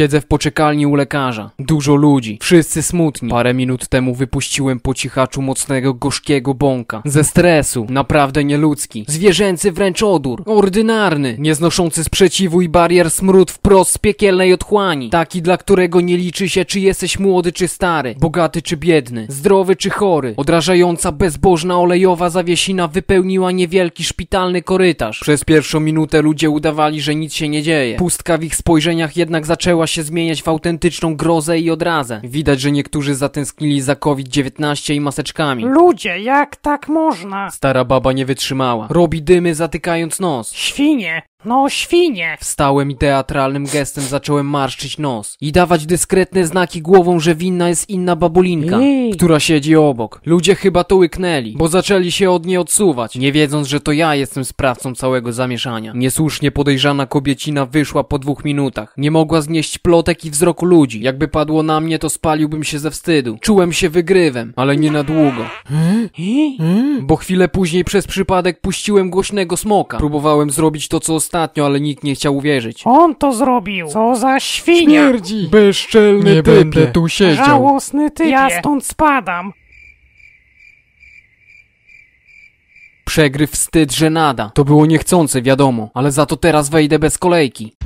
Siedzę w poczekalni u lekarza. Dużo ludzi. Wszyscy smutni. Parę minut temu wypuściłem po cichaczu mocnego, gorzkiego bąka. Ze stresu. Naprawdę nieludzki. Zwierzęcy wręcz odór. Ordynarny. Nieznoszący sprzeciwu i barier smród wprost z piekielnej otchłani. Taki, dla którego nie liczy się, czy jesteś młody czy stary. Bogaty czy biedny. Zdrowy czy chory. Odrażająca, bezbożna, olejowa zawiesina wypełniła niewielki szpitalny korytarz. Przez pierwszą minutę ludzie udawali, że nic się nie dzieje. Pustka w ich spojrzeniach jednak zaczęła się zmieniać w autentyczną grozę i odrazę. Widać, że niektórzy zatęsknili za COVID-19 i maseczkami. Ludzie, jak tak można? Stara baba nie wytrzymała. Robi dymy zatykając nos. Świnie, no świnie. Wstałem i teatralnym gestem zacząłem marszczyć nos i dawać dyskretne znaki głową, że winna jest inna babulinka, Jej. która siedzi obok. Ludzie chyba to łyknęli, bo zaczęli się od niej odsuwać, nie wiedząc, że to ja jestem sprawcą całego zamieszania. Niesłusznie podejrzana kobiecina wyszła po dwóch minutach. Nie mogła znieść plotek i wzroku ludzi. Jakby padło na mnie, to spaliłbym się ze wstydu. Czułem się wygrywem, ale nie na długo. I? Bo chwilę później przez przypadek puściłem głośnego smoka. Próbowałem zrobić to co ostatnio, ale nikt nie chciał uwierzyć. On to zrobił. Co za świnia. Bezczelny Nie będę tu siedział. Żałosny typie. Ja stąd spadam. Przegryw, wstyd, żenada. To było niechcące, wiadomo, ale za to teraz wejdę bez kolejki.